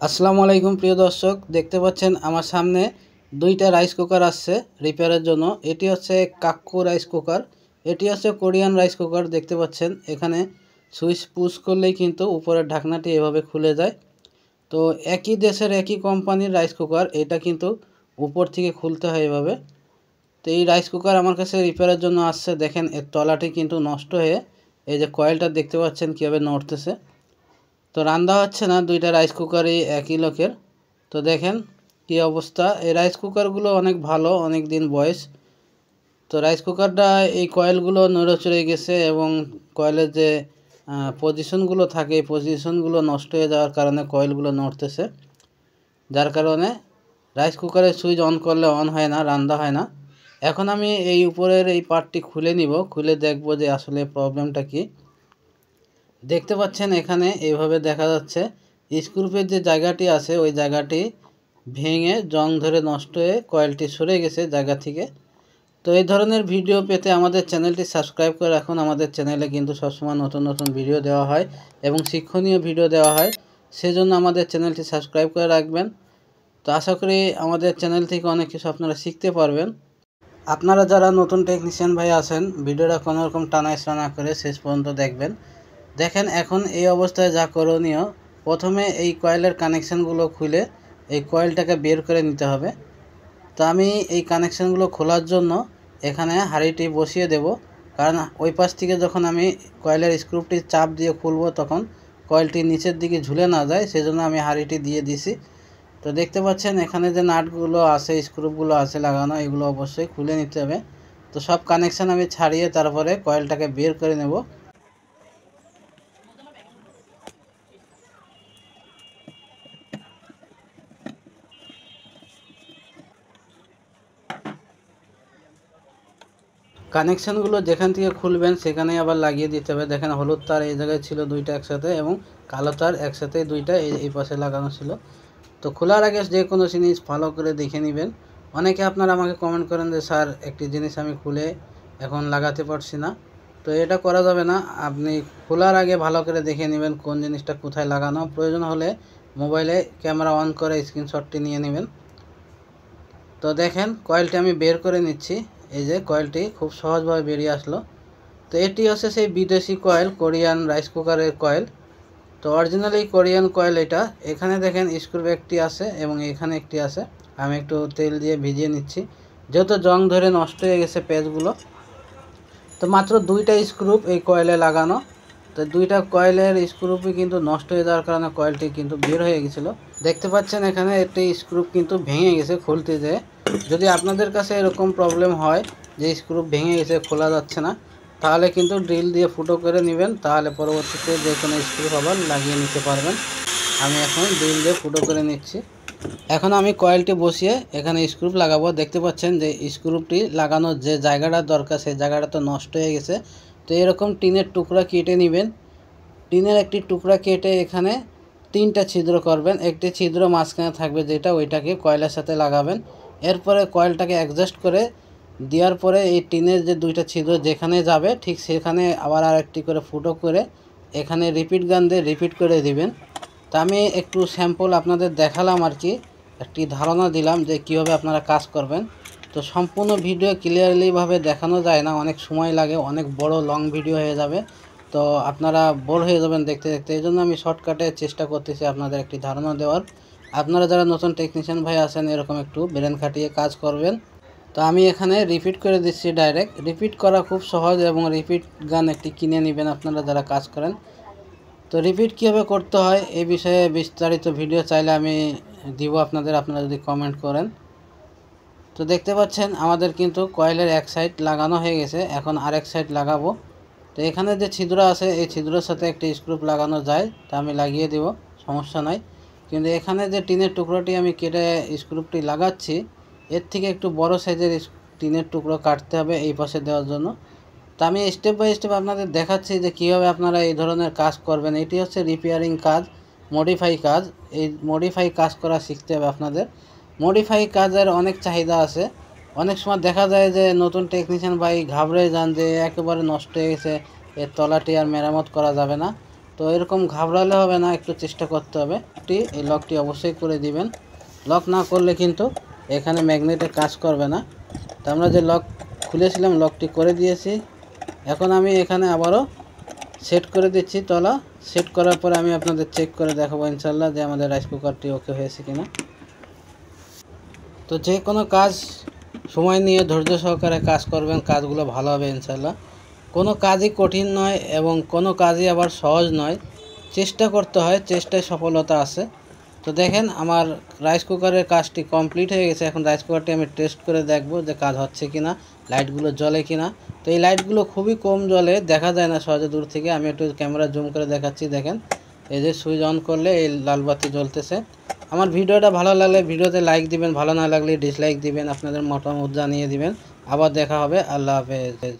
আসসালামু আলাইকুম, প্রিয় দর্শক। দেখতে পাচ্ছেন আমার সামনে দুইটা রাইস কুকার আসছে রিপেয়ারের জন্য। এটি হচ্ছে কাক্কু রাইস কুকার এটি হচ্ছে কোরিয়ান রাইস কুকার দেখতে পাচ্ছেন। এখানে সুইচ পুশ করলেই কিন্তু উপরের ঢাকনাটি এভাবে খুলে যায়। তো একই দেশের একই কোম্পানির রাইস কুকার এটা কিন্তু উপর থেকে খুলতে হয় এভাবে। তো এই রাইস কুকার আমার কাছে রিপেয়ারের জন্য আসছে। দেখেন, এর তলাটি কিন্তু নষ্ট হয়ে এই যে কয়েলটা দেখতে পাচ্ছেন কীভাবে নড়তেছে। তো রান্না হচ্ছে না, দুইটা রাইস কুকারই একই লোকের। তো দেখেন কি অবস্থা। এই রাইস কুকারগুলো অনেক ভালো অনেক দিন বয়স। তো রাইস কুকারটা এই কয়েলগুলো নড়ে চড়ে গেছে এবং কয়েলের যে পজিশনগুলো থাকে, এই পজিশনগুলো নষ্ট হয়ে যাওয়ার কারণে কয়েলগুলো নড়তেছে। যার কারণে রাইস কুকারের সুইচ অন করলে অন হয় না রান্না হয় না। এখন আমি এই উপরের এই পার্টটি খুলে নিব। খুলে দেখব যে আসলে প্রবলেমটা কী। দেখতে পাচ্ছেন এখানে এইভাবে দেখা যাচ্ছে। স্ক্রুপের যে জায়গাটি আছে, ওই জায়গাটি ভেঙে জং ধরে নষ্ট হয়ে কয়েলটি সরে গেছে জায়গা থেকে। তো এই ধরনের ভিডিও পেতে আমাদের চ্যানেলটি সাবস্ক্রাইব করে রাখুন। আমাদের চ্যানেলে কিন্তু সবসময় নতুন নতুন ভিডিও দেওয়া হয় এবং শিক্ষণীয় ভিডিও দেওয়া হয়। সেজন্য আমাদের চ্যানেলটি সাবস্ক্রাইব করে রাখবেন। তো আশা করি আমাদের চ্যানেল থেকে অনেক কিছু আপনারা শিখতে পারবেন। আপনারা যারা নতুন টেকনিশিয়ান ভাই আছেন ভিডিওটা কোনোরকম টানা না করে শেষ পর্যন্ত দেখবেন। দেখেন, এখন এই অবস্থায় যা করণীয়, প্রথমে এই কয়েলের কানেকশানগুলো খুলে এই কয়েলটাকে বের করে নিতে হবে। তো আমি এই কানেকশানগুলো খোলার জন্য এখানে হাঁড়িটি বসিয়ে দেব, কারণ ওই পাশ থেকে যখন আমি কয়েলের স্ক্রুপটি চাপ দিয়ে খুলব তখন কয়েলটি নিচের দিকে ঝুলে না যায়, সেজন্য আমি হাঁড়িটি দিয়ে দিছি। তো দেখতে পাচ্ছেন, এখানে যে নাটগুলো আছে, স্ক্রুপগুলো আছে লাগানো, এগুলো অবশ্যই খুলে নিতে হবে। তো সব কানেকশান আমি ছাড়িয়ে তারপরে কয়েলটাকে বের করে নেব। কানেকশানগুলো যেখান থেকে খুলবেন সেখানে আবার লাগিয়ে দিতে হবে। দেখেন হলুদ তার এই জায়গায় ছিল দুইটা একসাথে এবং কালো তার একসাথে দুইটা এই পাশে লাগানো ছিল। তো খোলার আগে যে কোনো জিনিস ভালো করে দেখে নেবেন। অনেকে আপনারা আমাকে কমেন্ট করেন যে, স্যার, একটি জিনিস আমি খুলে এখন লাগাতে পারছি না। তো এটা করা যাবে না। আপনি খোলার আগে ভালো করে দেখে নেবেন কোন জিনিসটা কোথায় লাগানো। প্রয়োজন হলে মোবাইলে ক্যামেরা অন করে স্ক্রিনশটটি নিয়ে নেবেন। তো দেখেন কয়েলটি আমি বের করে নিচ্ছি। এই যে কয়েলটি খুব সহজভাবে বেরিয়ে আসলো। তো এটি হচ্ছে সেই বিদেশি কয়েল, কোরিয়ান রাইস কুকারের কয়েল। তো অরিজিনালি কোরিয়ান কয়েল এটা। এখানে দেখেন স্ক্রু একটি আছে এবং এখানে একটি আছে। আমি একটু তেল দিয়ে ভিজিয়ে নিচ্ছি। যেহেতু জং ধরে নষ্ট হয়ে গেছে পেজগুলো তো মাত্র দুইটা স্ক্রুপ এই কয়েলে লাগানো। তো দুইটা কয়েলের স্ক্রুপই কিন্তু নষ্ট হয়ে যাওয়ার কারণে কয়েলটি কিন্তু বের হয়ে গেছিল। দেখতে পাচ্ছেন এখানে একটি স্ক্রুপ কিন্তু ভেঙে গেছে খুলতে যেয়ে। যদি আপনাদের কাছে এরকম প্রবলেম হয়, যে স্ক্রু ভেঙে গেছে, খোলা যাচ্ছে না, তাহলে কিন্তু ড্রিল দিয়ে ফুটো করে নেবেন, তাহলে পরবর্তীতে যে কোনো স্ক্রু আবার লাগিয়ে নিতে পারবেন। আমি এখন ড্রিল দিয়ে ফুটো করে নিচ্ছি। এখন আমি কয়েলটি বসিয়ে এখানে স্ক্রুপ লাগাবো। দেখতে পাচ্ছেন যে স্ক্রুপটি লাগানোর যে জায়গাটা দরকার, সেই জায়গাটা তো নষ্ট হয়ে গেছে। তো এরকম টিনের টুকরা কেটে নেবেন। টিনের একটি টুকরা কেটে এখানে তিনটা ছিদ্র করবেন। একটি ছিদ্র মাঝখানে থাকবে যেটা, ওইটাকে কয়লার সাথে লাগাবেন। এরপরে কয়েলটাকে অ্যাডজাস্ট করে দেওয়ার পরে এই টিনের যে দুইটা ছিদ্র যেখানে যাবে, ঠিক সেখানে আবার আর একটি করে ফুটো করে এখানে রিপিট গান দিয়ে রিপিট করে দিবেন। তা আমি একটু স্যাম্পল আপনাদের দেখালাম আর কি, একটি ধারণা দিলাম যে কীভাবে আপনারা কাজ করবেন। তো সম্পূর্ণ ভিডিও ক্লিয়ারলিভাবে দেখানো যায় না, অনেক সময় লাগে, অনেক বড় লং ভিডিও হয়ে যাবে। তো আপনারা বোর হয়ে যাবেন দেখতে দেখতে, এই জন্য আমি শর্টকাটে চেষ্টা করতেছি আপনাদের একটি ধারণা দেওয়ার। আপনারা যারা নতুন টেকনিশিয়ান ভাই আছেন, এরকম একটু ব্রেন খাটিয়ে কাজ করবেন। তো আমি এখানে রিপিট করে দিচ্ছি ডাইরেক্ট রিপিট করা খুব সহজ এবং রিপিট গান একটি কিনে নেবেন আপনারা যারা কাজ করেন। তো রিপিট কীভাবে করতে হয় এই বিষয়ে বিস্তারিত ভিডিও চাইলে আমি দিব আপনাদের, আপনারা যদি কমেন্ট করেন। তো দেখতে পাচ্ছেন, আমাদের কিন্তু কয়েলের এক সাইড লাগানো হয়ে গেছে, এখন আরেক সাইড লাগাবো। তো এখানে যে ছিদ্র আছে, এই ছিদ্রের সাথে একটি স্ক্রুপ লাগানো যায়, তা আমি লাগিয়ে দেব, সমস্যা নাই। কিন্তু এখানে যে টিনের টুকরোটি আমি কেটে স্ক্রুপটি লাগাচ্ছি, এর থেকে একটু বড় সাইজের টিনের টুকরো কাটতে হবে এই পাশে দেওয়ার জন্য। তো আমি স্টেপ বাই স্টেপ আপনাদের দেখাচ্ছি যে কীভাবে আপনারা এই ধরনের কাজ করবেন। এটি হচ্ছে রিপেয়ারিং কাজ মডিফাই কাজ। এই মডিফাই কাজ করা শিখতে হবে আপনাদের। মডিফাই কাজের অনেক চাহিদা আছে। অনেক সময় দেখা যায় যে নতুন টেকনিশিয়ান ভাই ঘাবড়ে যান যে একেবারে নষ্ট হয়ে গেছে, এর তলাটি আর মেরামত করা যাবে না। তো এরকম ঘাবড়ালে হবে না, একটু চেষ্টা করতে হবে। একটি, এই লকটি অবশ্যই করে দিবেন। লক না করলে কিন্তু এখানে ম্যাগনেটে কাজ করবে না। তো আমরা যে লক খুলেছিলাম, লকটি করে দিয়েছি। এখন আমি এখানে আবারও সেট করে দিচ্ছি তলা। সেট করার পরে আমি আপনাদের চেক করে দেখাবো ইনশাল্লাহ যে আমাদের রাইস কুকারটি ওকে হয়েছে কিনা। তো যে কোনো কাজ সময় নিয়ে ধৈর্য সহকারে কাজ করবেন, কাজগুলো ভালো হবে ইনশাল্লাহ কোনো কাজই কঠিন নয় এবং কোনো কাজই আবার সহজ নয়। চেষ্টা করতে হয়, চেষ্টায় সফলতা আছে। তো দেখেন, আমার রাইস কুকারের কাজটি কমপ্লিট হয়ে গেছে। এখন রাইস কুকারটি আমি টেস্ট করে দেখব যে কাজ হচ্ছে কিনা লাইটগুলো জ্বলে কিনা। তো এই লাইটগুলো খুবই কম জ্বলে, দেখা যায় না সহজে দূর থেকে। আমি একটু ক্যামেরা জুম করে দেখাচ্ছি, দেখেন। এই যে সুইচ অন করলে এই লাল বাতি জ্বলতেছে। আমার ভিডিওটা ভালো লাগলে ভিডিওতে লাইক দিবেন, ভালো না লাগলে ডিসলাইক দিবেন, আপনাদের মতামত জানিয়ে দিবেন। আবার দেখা হবে, আল্লাহ হাফেজ।